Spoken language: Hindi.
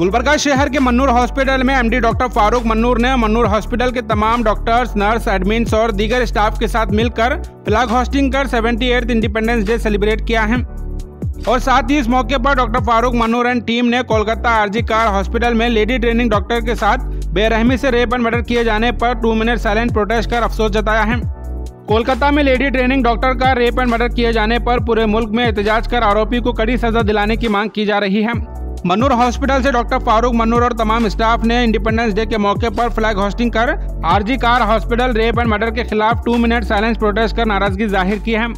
गुलबर्गा शहर के मन्नूर हॉस्पिटल में एमडी डॉक्टर फारूक मन्नूर ने मन्नूर हॉस्पिटल के तमाम डॉक्टर्स, नर्स, एडमिन्स और दीगर स्टाफ के साथ मिलकर फ्लैग होस्टिंग कर सेवेंटी इंडिपेंडेंस डे सेलिब्रेट किया है। और साथ ही इस मौके पर doctor Farooq Mannur and team ने कोलकाता आरजी कार हॉस्पिटल में लेडी ट्रेनिंग डॉक्टर के साथ बेरहमी से रेप एंड मर्डर किए जाने पर टू मिनट साइलेंट प्रोटेस्ट कर अफसोस जताया है। कोलकाता में लेडी ट्रेनिंग डॉक्टर का रेप एंड मर्डर किए जाने पर पूरे मुल्क में एहतजाज कर आरोपी को कड़ी सजा दिलाने की मांग की जा रही है। मनूर हॉस्पिटल से डॉक्टर फारूक मनूर और तमाम स्टाफ ने इंडिपेंडेंस डे के मौके पर फ्लैग होस्टिंग कर RG Kar hospital rape and murder के खिलाफ टू मिनट साइलेंस प्रोटेस्ट कर नाराज़गी ज़ाहिर की है।